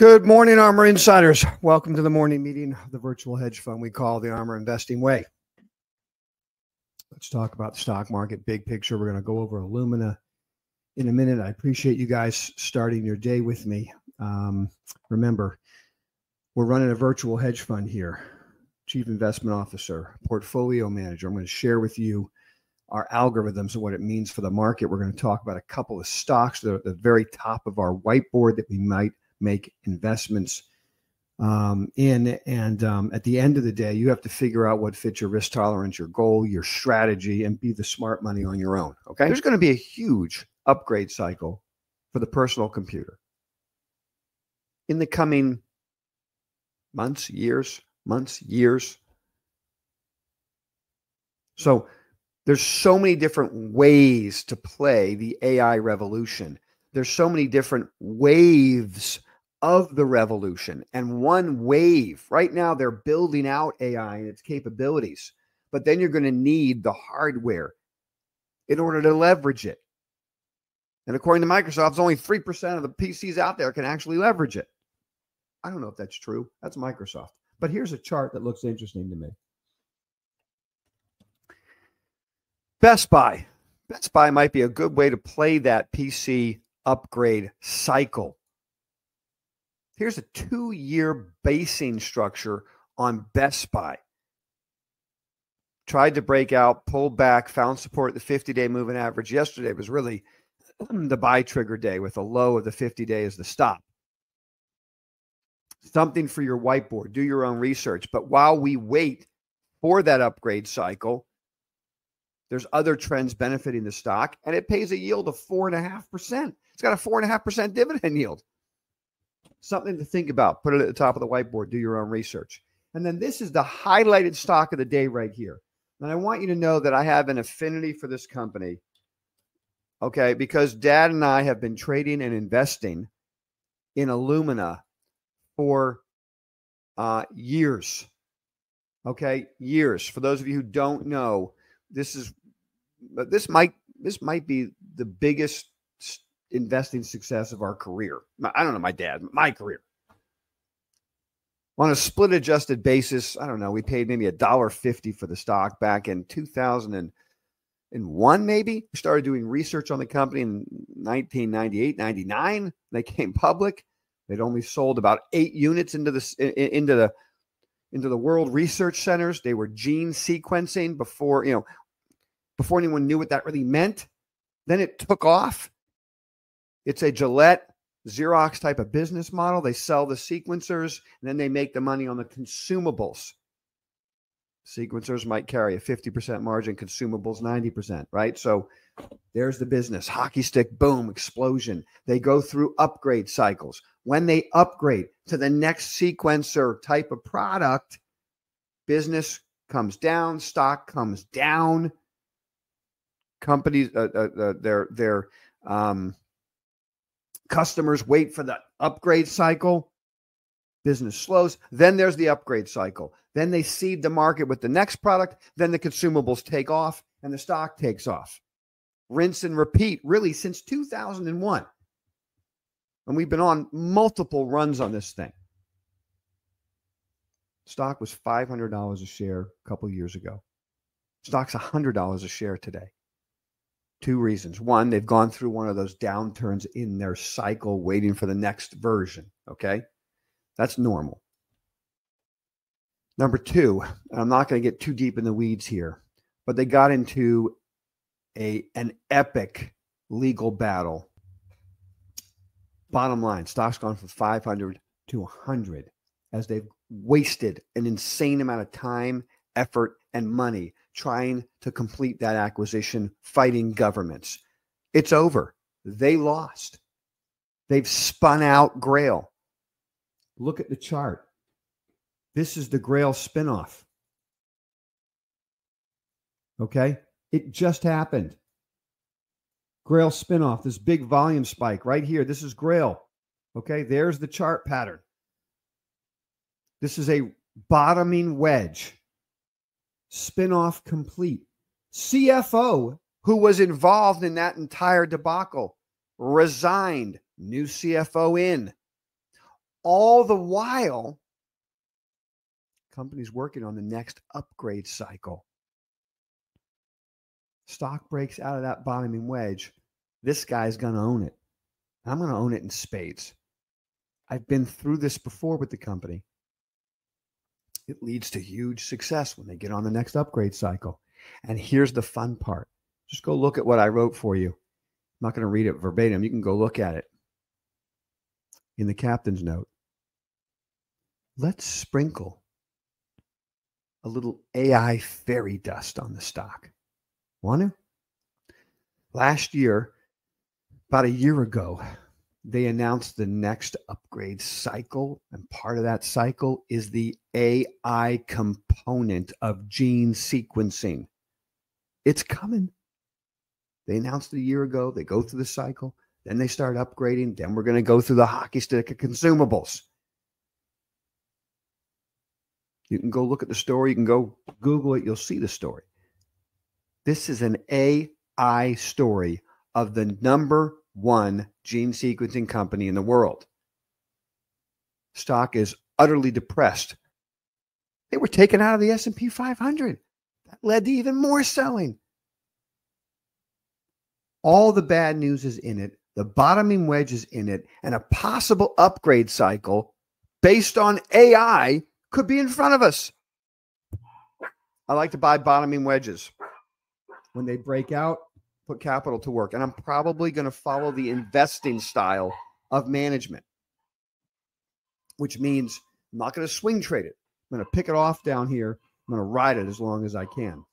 Good morning, ARMR Insiders. Welcome to the morning meeting of the virtual hedge fund we call the ARMR Investing Way. Let's talk about the stock market, big picture. We're going to go over Illumina in a minute. I appreciate you guys starting your day with me. Um, remember, we're running a virtual hedge fund here. Chief Investment Officer, Portfolio Manager. I'm going to share with you our algorithms and what it means for the market. We're going to talk about a couple of stocks that are at the very top of our whiteboard that we might make investments um, in. And um, at the end of the day, you have to figure out what fits your risk tolerance, your goal, your strategy, and be the smart money on your own. Okay. There's going to be a huge upgrade cycle for the personal computer in the coming months, years, months, years. So there's so many different ways to play the AI revolution. There's so many different waves of the revolution. And one wave, right now, they're building out AI and its capabilities, but then you're going to need the hardware in order to leverage it. And according to Microsoft, only 3% of the PCs out there can actually leverage it. I don't know if that's true. That's Microsoft. But here's a chart that looks interesting to me. Best Buy. Best Buy might be a good way to play that PC upgrade cycle. Here's a two year basing structure on Best Buy. Tried to break out, pulled back, found support at the 50 day moving average yesterday was really the buy trigger day with a low of the 50 day as the stop. Something for your whiteboard. Do your own research. But while we wait for that upgrade cycle, there's other trends benefiting the stock, and it pays a yield of four and a half percent. It's got a four and a half percent dividend yield something to think about. Put it at the top of the whiteboard. Do your own research. And then this is the highlighted stock of the day right here. And I want you to know that I have an affinity for this company. Okay. Because dad and I have been trading and investing in Illumina for uh, years. Okay. Years. For those of you who don't know, this is, this might, this might be the biggest investing success of our career. I don't know, my dad, my career. On a split adjusted basis, I don't know, we paid maybe a dollar fifty for the stock back in 2001, maybe. We started doing research on the company in 1998, 99. They came public. They'd only sold about eight units into the into the into the world research centers. They were gene sequencing before, you know, before anyone knew what that really meant. Then it took off it's a Gillette Xerox type of business model. They sell the sequencers and then they make the money on the consumables. Sequencers might carry a 50% margin, consumables 90%, right? So there's the business. Hockey stick, boom, explosion. They go through upgrade cycles. When they upgrade to the next sequencer type of product, business comes down, stock comes down. Companies, uh, uh, uh, their their um, Customers wait for the upgrade cycle. Business slows. Then there's the upgrade cycle. Then they seed the market with the next product. Then the consumables take off and the stock takes off. Rinse and repeat, really, since 2001. And we've been on multiple runs on this thing. Stock was $500 a share a couple years ago. Stock's $100 a share today. Two reasons. One, they've gone through one of those downturns in their cycle, waiting for the next version. Okay. That's normal. Number two, I'm not going to get too deep in the weeds here, but they got into a an epic legal battle. Bottom line, stock's gone from 500 to 100 as they've wasted an insane amount of time, effort, and money trying to complete that acquisition, fighting governments. It's over. They lost. They've spun out Grail. Look at the chart. This is the Grail spinoff. Okay? It just happened. Grail spinoff, this big volume spike right here. This is Grail. Okay? There's the chart pattern. This is a bottoming wedge spinoff complete. CFO, who was involved in that entire debacle, resigned. New CFO in. All the while, companies working on the next upgrade cycle. Stock breaks out of that bottoming wedge. This guy's going to own it. I'm going to own it in spades. I've been through this before with the company. It leads to huge success when they get on the next upgrade cycle. And here's the fun part just go look at what I wrote for you. I'm not going to read it verbatim. You can go look at it in the captain's note. Let's sprinkle a little AI fairy dust on the stock. Want to? Last year, about a year ago, they announced the next upgrade cycle. And part of that cycle is the AI component of gene sequencing. It's coming. They announced it a year ago. They go through the cycle. Then they start upgrading. Then we're going to go through the hockey stick of consumables. You can go look at the story. You can go Google it. You'll see the story. This is an AI story of the number one gene sequencing company in the world. Stock is utterly depressed. They were taken out of the S&P 500. That led to even more selling. All the bad news is in it. The bottoming wedge is in it, and a possible upgrade cycle based on AI could be in front of us. I like to buy bottoming wedges. When they break out, put capital to work. And I'm probably going to follow the investing style of management, which means I'm not going to swing trade it. I'm going to pick it off down here. I'm going to ride it as long as I can.